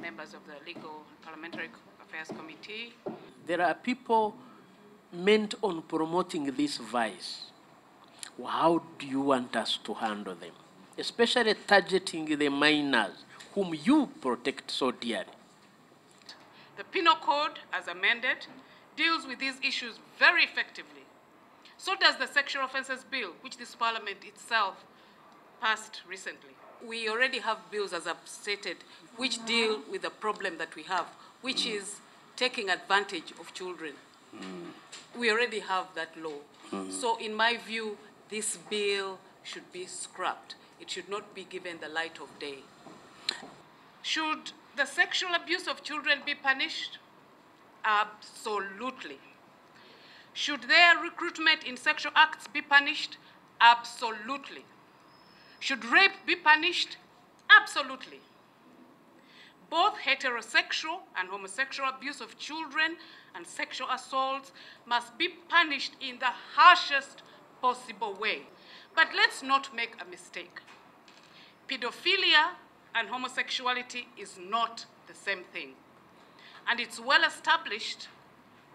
members of the Legal and Parliamentary Affairs Committee. There are people meant on promoting this vice. How do you want us to handle them? Especially targeting the minors whom you protect so dearly. The Penal Code, as amended, deals with these issues very effectively. So does the Sexual Offences Bill, which this Parliament itself passed recently. We already have bills, as I've stated, which deal with the problem that we have, which mm. is taking advantage of children. Mm. We already have that law. Mm-hmm. So, in my view, this bill should be scrapped. It should not be given the light of day. Should the sexual abuse of children be punished? Absolutely. Should their recruitment in sexual acts be punished? Absolutely. Should rape be punished? Absolutely. Both heterosexual and homosexual abuse of children and sexual assaults must be punished in the harshest possible way. But let's not make a mistake. Pedophilia and homosexuality is not the same thing. And it's well established,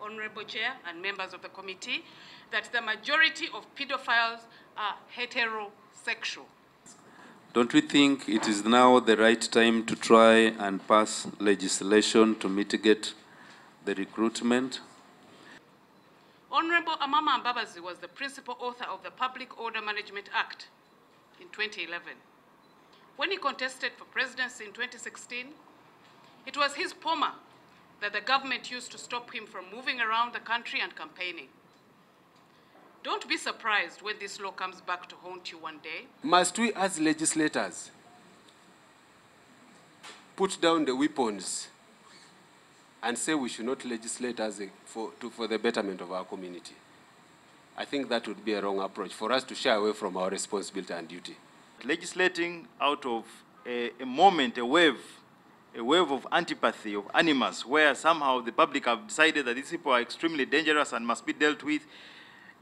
Honorable Chair and members of the committee, that the majority of pedophiles are heterosexual. Don't we think it is now the right time to try and pass legislation to mitigate the recruitment? Honorable Amama Mbabazi was the principal author of the Public Order Management Act in 2011. When he contested for presidency in 2016, it was his POMA that the government used to stop him from moving around the country and campaigning. Don't be surprised when this law comes back to haunt you one day. Must we, as legislators, put down the weapons and say we should not legislate as a, for, to, for the betterment of our community? I think that would be a wrong approach for us to shy away from our responsibility and duty. legislating out of a, a moment, a wave, a wave of antipathy, of animus, where somehow the public have decided that these people are extremely dangerous and must be dealt with.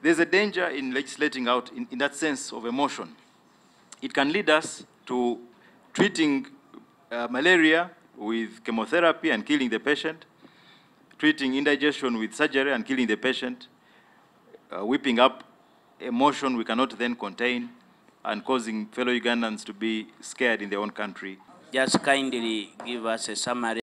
There's a danger in legislating out in, in that sense of emotion. It can lead us to treating uh, malaria with chemotherapy and killing the patient, treating indigestion with surgery and killing the patient, uh, whipping up emotion we cannot then contain, and causing fellow Ugandans to be scared in their own country. Just kindly give us a summary